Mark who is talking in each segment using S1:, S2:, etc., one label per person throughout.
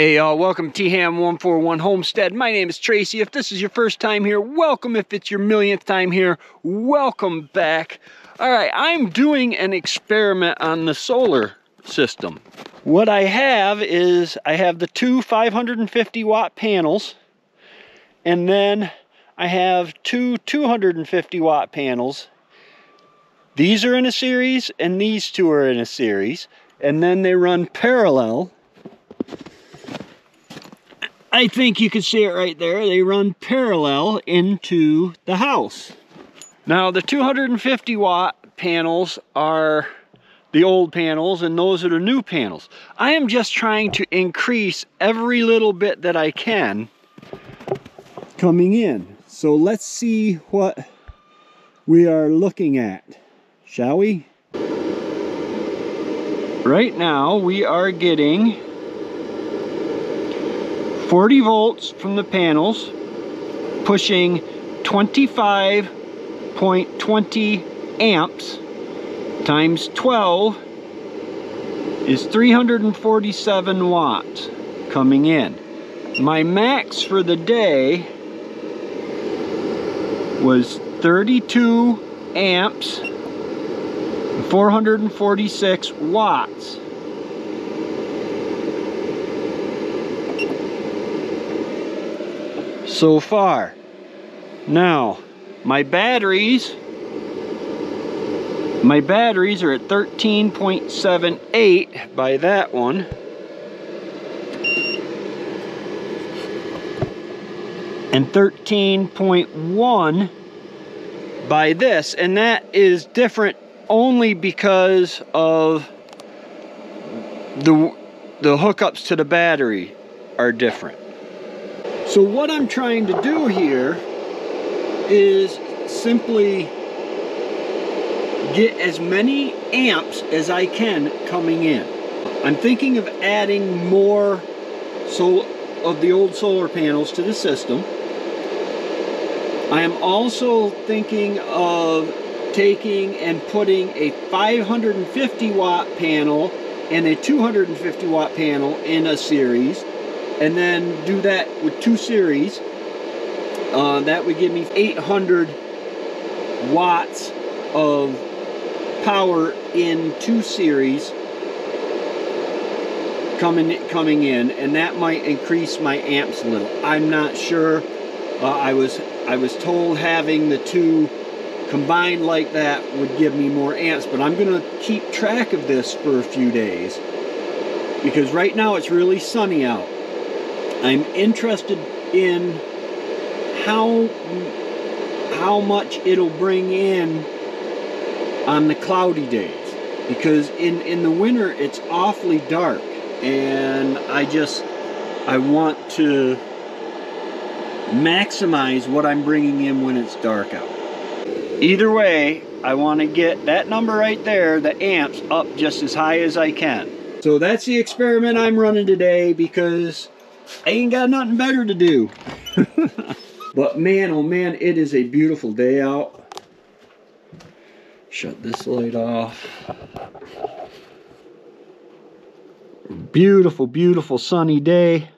S1: Hey y'all, welcome to T-Hand 141 Homestead. My name is Tracy. If this is your first time here, welcome. If it's your millionth time here, welcome back. All right, I'm doing an experiment on the solar system. What I have is I have the two 550 watt panels and then I have two 250 watt panels. These are in a series and these two are in a series and then they run parallel I think you can see it right there. They run parallel into the house. Now the 250 watt panels are the old panels and those are the new panels. I am just trying to increase every little bit that I can coming in. So let's see what we are looking at, shall we? Right now we are getting 40 volts from the panels, pushing 25.20 amps times 12 is 347 watts coming in. My max for the day was 32 amps 446 watts. So far. Now, my batteries, my batteries are at 13.78 by that one. And 13.1 by this. And that is different only because of the, the hookups to the battery are different. So what I'm trying to do here is simply get as many amps as I can coming in. I'm thinking of adding more so of the old solar panels to the system. I am also thinking of taking and putting a 550 watt panel and a 250 watt panel in a series and then do that with two series. Uh, that would give me 800 watts of power in two series coming coming in and that might increase my amps a little. I'm not sure. Uh, i was i was told having the two combined like that would give me more amps but i'm going to keep track of this for a few days because right now it's really sunny out I'm interested in how how much it'll bring in on the cloudy days because in in the winter it's awfully dark and I just I want to maximize what I'm bringing in when it's dark out. Either way, I want to get that number right there, the amps, up just as high as I can. So that's the experiment I'm running today because I ain't got nothing better to do. but man, oh man, it is a beautiful day out. Shut this light off. Beautiful, beautiful sunny day.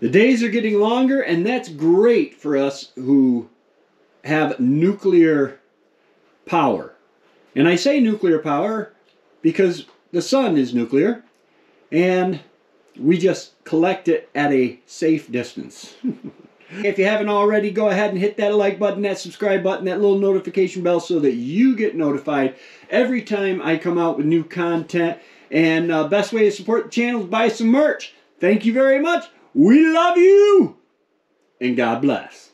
S1: The days are getting longer and that's great for us who have nuclear power. And I say nuclear power because the sun is nuclear and we just collect it at a safe distance. if you haven't already, go ahead and hit that like button, that subscribe button, that little notification bell so that you get notified every time I come out with new content. And uh, best way to support the channel is buy some merch. Thank you very much. We love you. And God bless.